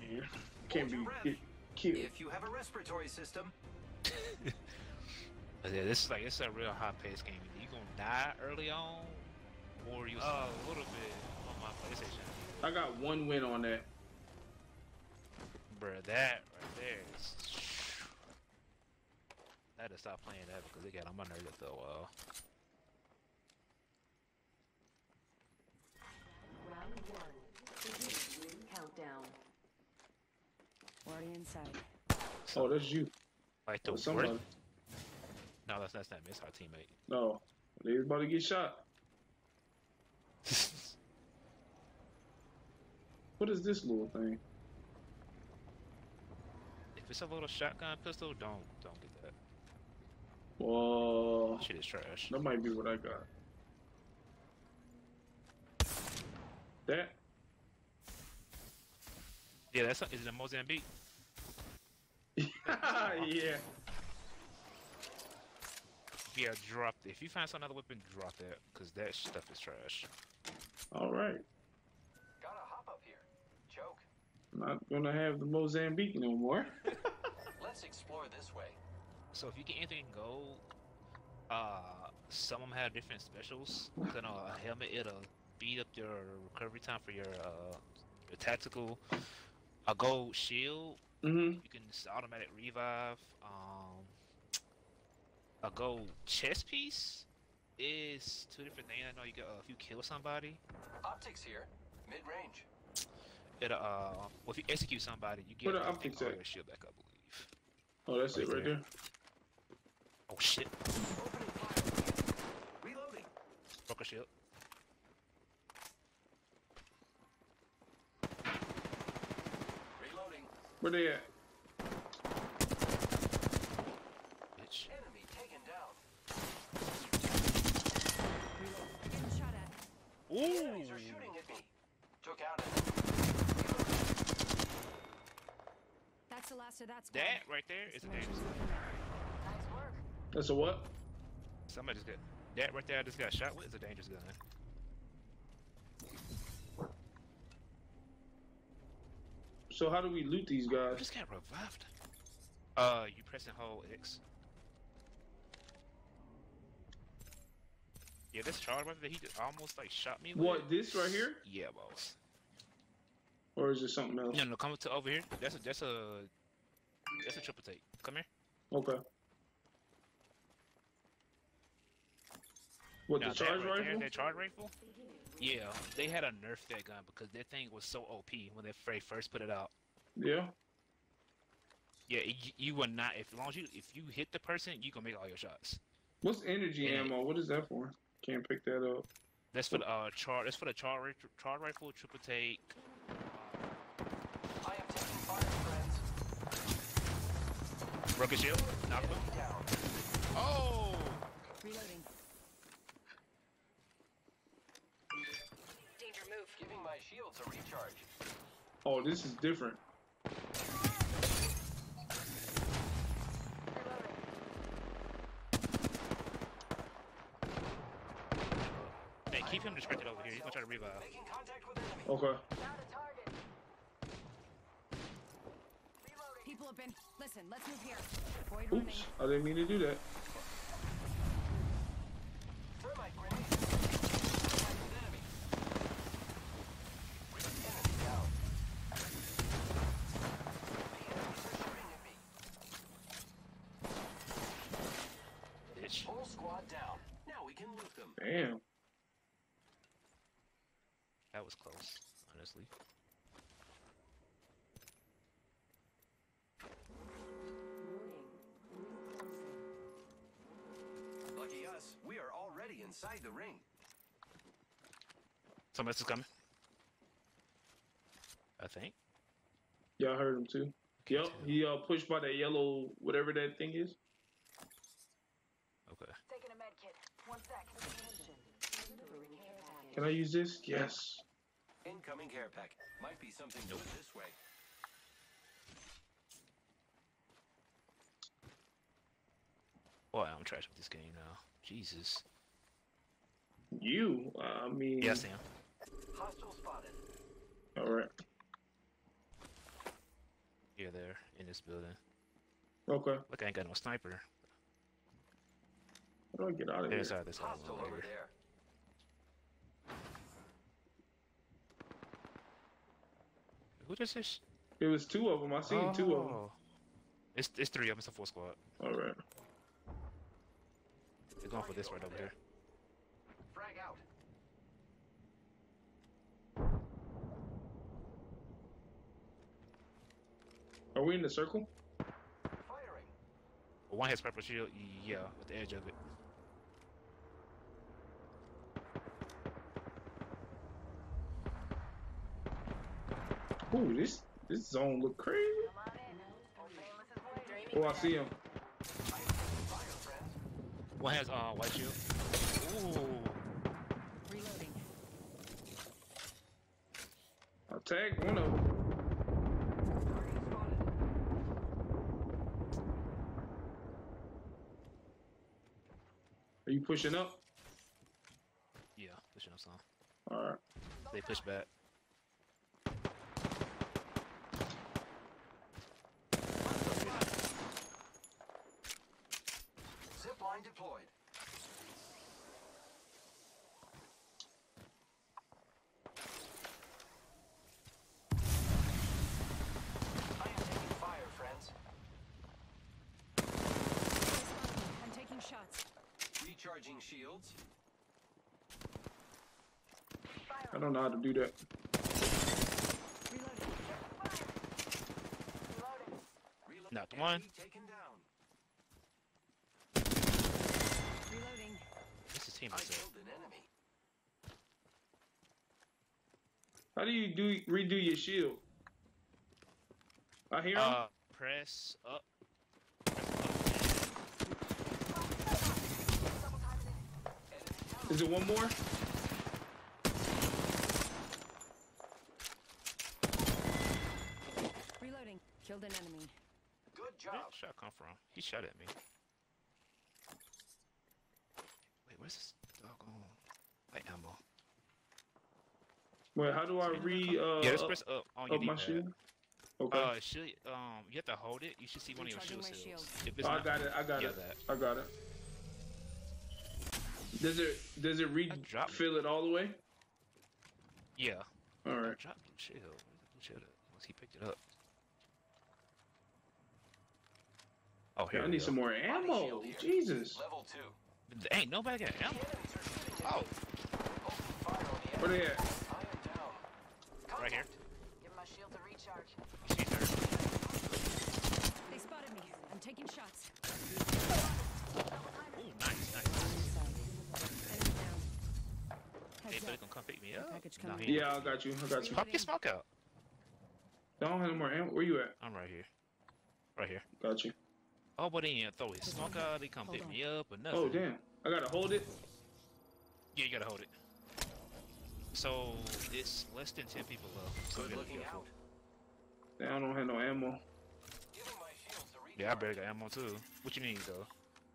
man. Can't be Rep. get killed. If you have a respiratory system, But yeah, this is like it's a real high paced game. You gonna die early on, or you uh, a little bit on my PlayStation. I got one win on that. Bruh, that right there is. I had to stop playing that because it got on my nerves after a while. Round one. Begin ring countdown. Already inside. Oh, that's you. Like the somebody. worst. No, that's that's not me. It's our teammate. No, they about to get shot. What is this little thing? if it's a little shotgun pistol, don't don't get that. Whoa, Shit is trash. that might be what I got. That Yeah, that's is it a Mozambique? yeah. Yeah, drop. If you find some other weapon, drop that because that stuff is trash. All right. gotta hop up here. Choke. I'm not gonna have the Mozambique no more. Let's explore this way. So if you get anything in gold, uh, some of them have different specials. You know, a helmet it'll beat up your recovery time for your uh your tactical. A gold shield, mm-hmm. you can just automatic revive. Um, a gold chest piece is two different things. I know you get uh, if you kill somebody, Optics here. Mid-range. it uh, well if you execute somebody, you get Where the optics at? your shield back. I believe. Oh, that's it Right right there. there. Oh shit, Opening fire. Reloading. broke a shield. Where they at? Bitch. Enemy taken down. Getting shot at. Enemies are shooting at me. Took out That's the last of that squad. That right there is a dangerous gun. Nice work. That's a what? Somebody just got that right there. I just got shot with is a dangerous gun. So how do we loot these I guys? just got revived. Uh, you press and hold X. Yeah, this Charlie right there, he just almost like shot me. with What it. this right here, Yeah, boss. or is it something else? No, no, come to over here. That's a that's a that's a triple take. Come here. Okay. What Now, the charge that right there, rifle? that charge rifle. Yeah, they had a nerf that gun because that thing was so OP when they fir- first put it out. Yeah. Yeah, you, you will not. If as long as you if you hit the person, you gonna make all your shots. What's energy Yeah. ammo? What is that for? Can't pick that up. That's for the uh char. That's for the char rifle, char rifle, triple take. I am taking fire, friends. Broken shield. Knock him. Oh! Reloading. Danger move. Giving my shields a recharge. Oh, this is different. Hey, keep him distracted over here. He's gonna try to revive. Making contact with enemy. Okay. Found a target. Reloading. People have been. Listen, let's move here. Avoid running. Oops. I didn't mean to do that. Thermite grenade. Contact with enemy. Enemy down. The enemies are shooting at me. Bitch. Whole squad down. Now we can loot them. Damn. That was close, honestly. Warning. Lucky us, we are already inside the ring. Somebody else is coming. I think. Y'all heard him too. Yep. He uh pushed by that yellow whatever that thing is. Okay. Taking a med kit. One sec. Attention. Delivering care package. Can I use this? Yes. Incoming care pack. Might be something good this way. Boy, I'm trash with this game now. Jesus. You. I mean. Yes, Sam. Hostile spotted. All right. Yeah, there in this building. Okay. Look, I ain't got no sniper. How do I get out of here? There's out this one Hostile over over there. Who does this? It was two of them. I seen two of them. Oh. It's it's three of them. It's a full squad. All right. They're going for this right over here. Frag out. Are we in the circle? Firing. One has purple shield. Yeah, with the edge of it. Ooh, this this zone look crazy. Oh, I see him. One has uh white shield. Ooh. Reloading. I tagged one of them. Are you pushing up? Yeah, pushing up some. All right. They push back. Zip line deployed. I am taking fire, friends. I'm taking shots. Recharging shields. I don't know how to do that. Not one. Taken down. Reloading. This is team I is killed an enemy. How do you do redo your shield? I hear him. Uh, press up. Is it one more? Reloading. Killed an enemy. Good Where job. did the shot come from? He shot at me. Wait, where's this doggone light ammo? Wait, how do I re uh yeah, just up, press up on your up my shield? Okay. Uh, it should um, you have to hold it. You should see one of your Recharging shield cells. shield. If it's Oh, I got it. I got yeah, it. that. I got it. Does it does it refill it all the way? Yeah. All right. Drop blue shield. Where's the blue shield at? Once he picked it up. Oh, here I need go. some more ammo. Jesus. Level two. There Ain't nobody got ammo. The enemies are shooting. Oh, Opening fire on the Where they at? I am down. right here. Give my shield to recharge. They spotted me. I'm taking shots. Ooh, nice, nice. Enemy down. Hey, Heads buddy, gonna come pick me up. Package No, coming. he- Yeah, I got you. I got you. Pop your smoke out. I don't have no more ammo. Where you at? I'm right here. Right here. Got you. Oh, but he didn't throw his smoke out. He come Hold pick on. me up or nothing. Oh damn. I gotta hold it. Yeah, you gotta hold it. So it's less than ten people left. So Good looking out. Damn, I don't have no ammo. Giving my shields a recharge. Yeah, I barely got ammo too. What you need though?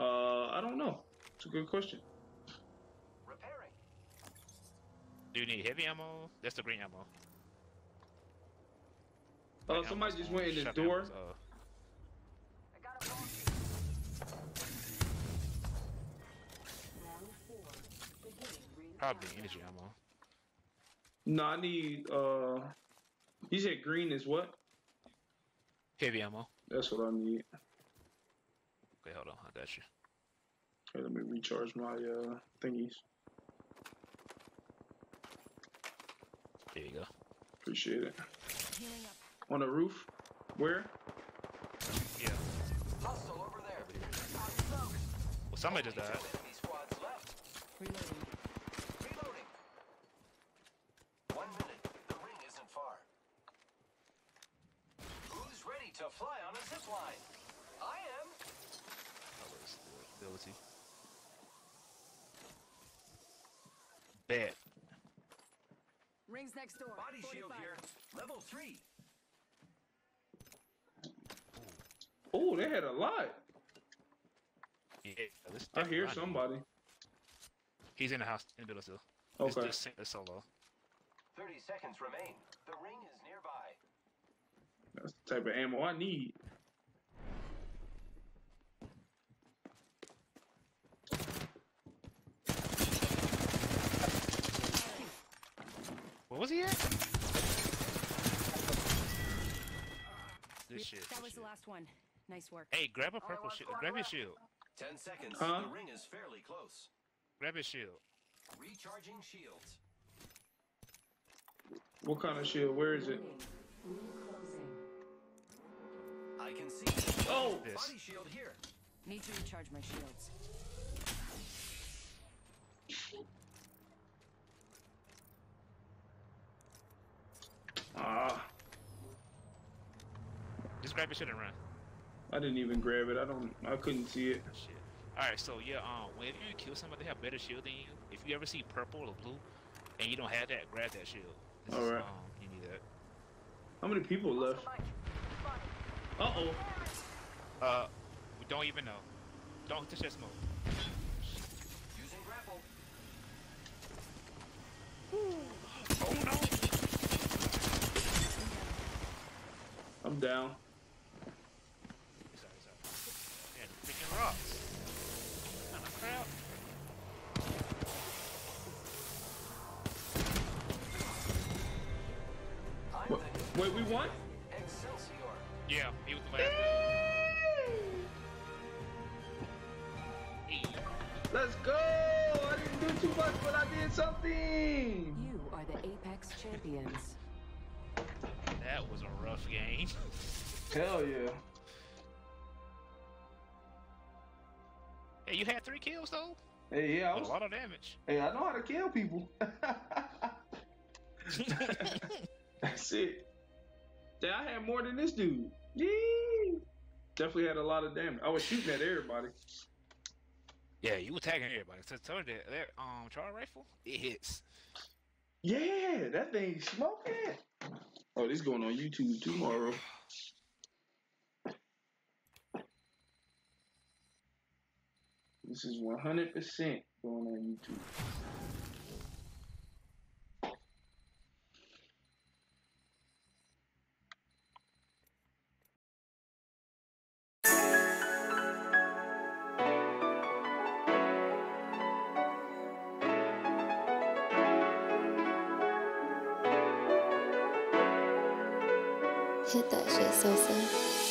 Uh, I don't know. It's a good question. Do you need heavy ammo? That's the green ammo. Uh, somebody just went in this Shotgun door. ammo's, uh, probably energy ammo. No, I need. Uh, he said green is what? Heavy ammo. That's what I need. Okay, hold on. I got you. Okay, let me recharge my uh thingies. There you go. Appreciate it. On the roof? Where? Yeah. Hostile over there. Well, somebody just Only died. two enemy squads left. Reloading. Reloading. One minute. The ring isn't far. Who's ready to fly on a zip line? I am. Oh, where's the ability? Bet. Rings next door. Body shield here. Level three. Oh, they had a lot. Yeah. This I hear definitely- somebody. He's in the house in the middle still. It's Okay. just it's solo. 30 seconds remain. The ring is nearby. That's the type of ammo I need. What was he at? This shit. That this was the last one. Nice work. Hey, grab a purple shield. Grab his shield. Ten seconds. Huh? The ring is fairly close. Grab his shield. Recharging shields. What kind of shield? Where is it? I can see. Oh, This. Body shield here. Need to recharge my shields. Just grab his shit and run. I didn't even grab it. I don't. I couldn't see it. Shit. All right, so yeah, um, whenever you kill somebody that have better shield than you, if you ever see purple or blue, and you don't have that, grab that shield. This is, Alright. Um, you need that. How many people left? Uh oh. Uh, we don't even know. Don't touch that smoke. Using grapple. Oh no! I'm down. It's out, it's out. Man, freaking rocks. What kind of crap? I'm Wait, wait, we won? Excelsior. Yeah, he was the last. Hey, Let's go! I didn't do too much, but I did something. You are the Apex champions. that was a rough game. Hell yeah. Hey, you had three kills though. Hey, yeah, I A was. A lot of damage. Hey, I know how to kill people. That's it. Yeah, I had more than this dude. Yee! Definitely had a lot of damage. I was shooting at everybody. yeah, you were tagging everybody. So tell you that, that um char rifle, it hits. Yeah, that thing smoking. Oh, this going on YouTube tomorrow. Is 100% going on YouTube. Hit that shit, Sosa.